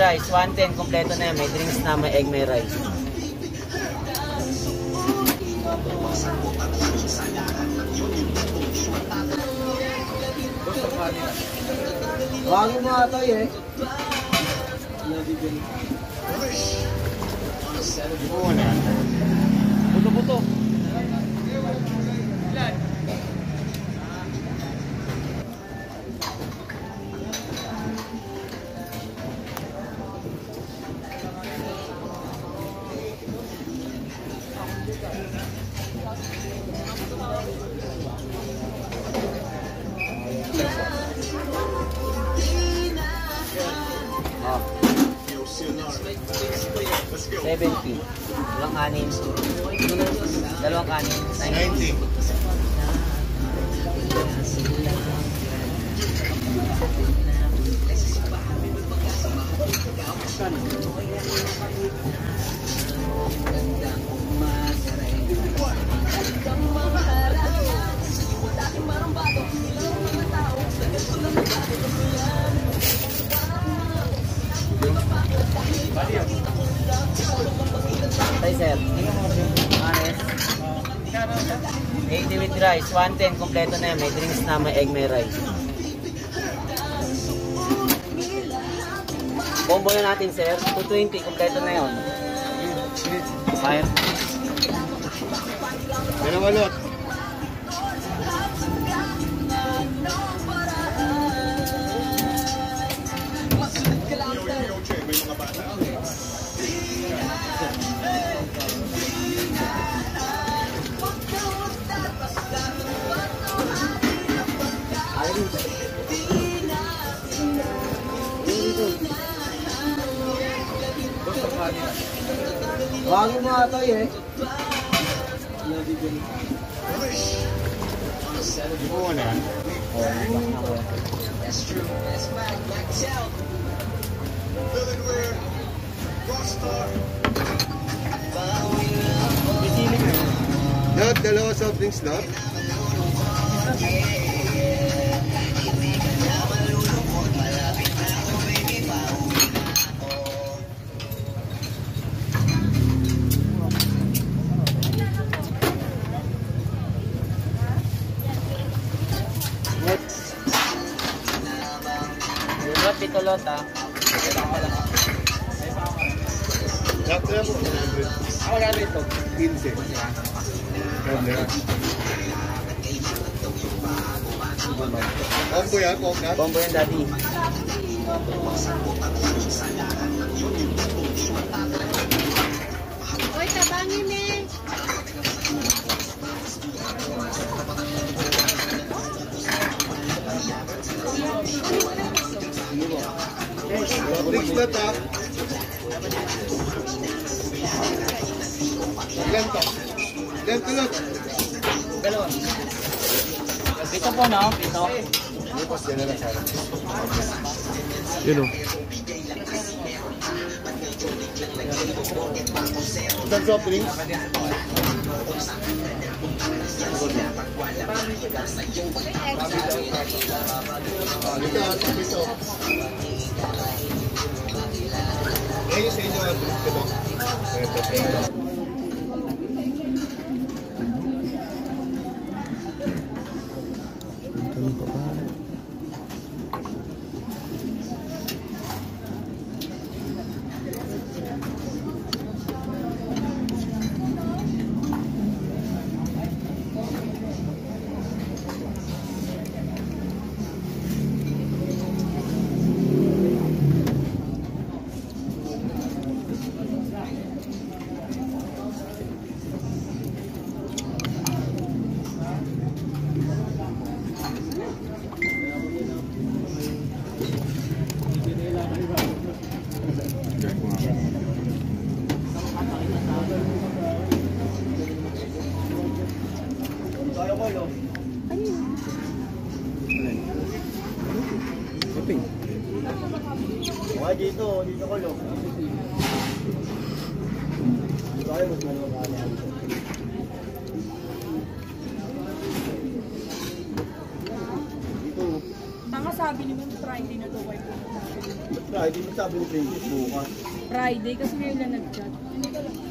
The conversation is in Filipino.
rice, 110, kompleto na yan. May drinks na, may egg, may rice. Bago mo ata eh. Buto-buto. 70. Dalawang kanin. Dalawang kanin. 90. 90. Tay, sir. Anes. 80 with rice. 110. Kompleto na yan. May drinks na, may egg, may rice. Combo na natin, sir. 220. Kompleto na yun. Fire. Dalawa Bago mo ata eh. Oo na yan. Lot, dalawa soft drinks lot. Yung pitulot, ah. Lot na po. Ako na ito. 15. Ganda. Combo yan, coconut. Combo yan, daddy. Uy, tabangin eh. Soft drinks lot ha. Ilan to? Ilan to lot? Dalawa. Pito po, no? Pito. Tapos yan na lang sana. Yun o. Isang soft drinks. Ah, dito, dito. Eh, sa Wala dito, dito ko lo. Tayo mas maluwa ka Dito. Tanga sabi ni Ma'am Friday na daw kayo pumunta. Friday, may sabi ni Princess bukas. Friday, kasi ngayon lang nag-chat. Sabi,